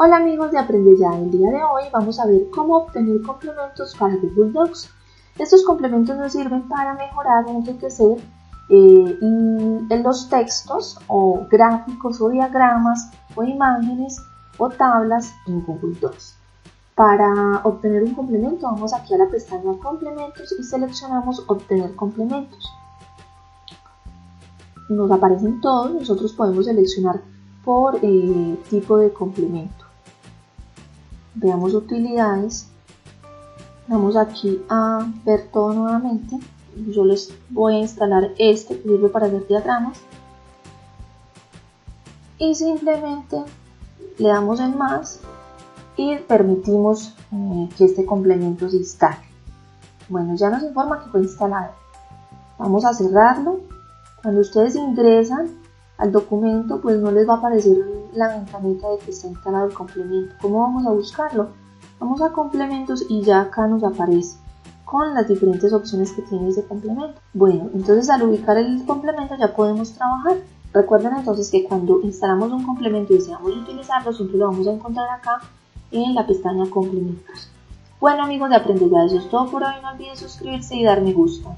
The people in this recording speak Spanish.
Hola amigos de Aprende Ya, el día de hoy vamos a ver cómo obtener complementos para Google Docs. Estos complementos nos sirven para mejorar enriquecer eh, en los textos o gráficos o diagramas o imágenes o tablas en Google Docs. Para obtener un complemento vamos aquí a la pestaña complementos y seleccionamos obtener complementos. Nos aparecen todos, nosotros podemos seleccionar por eh, tipo de complemento veamos utilidades vamos aquí a ver todo nuevamente. Yo les voy a instalar este sirve para hacer diagramas. Y simplemente le damos en más y permitimos eh, que este complemento se instale. Bueno ya nos informa que fue instalado. Vamos a cerrarlo. Cuando ustedes ingresan al documento, pues no les va a aparecer la ventanita de que está instalado el complemento. ¿Cómo vamos a buscarlo? Vamos a complementos y ya acá nos aparece con las diferentes opciones que tiene ese complemento. Bueno, entonces al ubicar el complemento ya podemos trabajar. Recuerden entonces que cuando instalamos un complemento y deseamos utilizarlo, siempre lo vamos a encontrar acá en la pestaña complementos. Bueno amigos de Aprende Ya, eso es todo por hoy. No olviden suscribirse y dar me gusta.